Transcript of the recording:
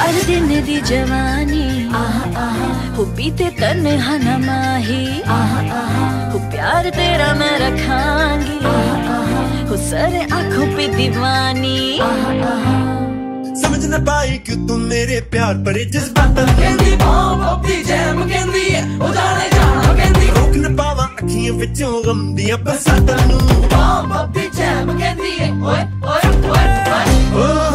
ਹਰ ਦਿਨ ਦੀ ਜਵਾਨੀ ਆਹ ਆਹ ਹੋ ਬੀਤੇ ਤਨਹਾ ਨਾ ਮਾਹੀ ਆਹ ਆਹ ਹੋ ਪਿਆਰ ਤੇਰਾ ਮੈਂ ਰੱਖਾਂਗੀ ਆਹ ਆਹ ਹੋ ਸਰੇ ਅੱਖੋਂ ਪੇ دیਵਾਨੀ ਆਹ ਆਹ ਸਮਝ ਨਾ ਪਾਈ ਕਿ ਤੂੰ ਮੇਰੇ ਪਿਆਰ ਪਰੇ ਜਜ਼ਬਾਤਾਂ ਕਹਿੰਦੀ ਬਾਪ ਆਪਣੀ ਜੈਮ ਕਹਿੰਦੀ ਉਹ ਜਾਣੇ ਜਾਣਾ ਕਹਿੰਦੀ ਰੋਕ ਨਾ ਪਾਵਾਂ ਅੱਖੀਆਂ ਵਿੱਚੋਂ ਗਮ ਦੀਆਂ ਬਰਸਾਤਾਂ ਨੂੰ ਬਾਪ ਆਪਣੀ ਜੈਮ ਕਹਿੰਦੀ ਓਏ ਓਏ ਓਏ ਓਏ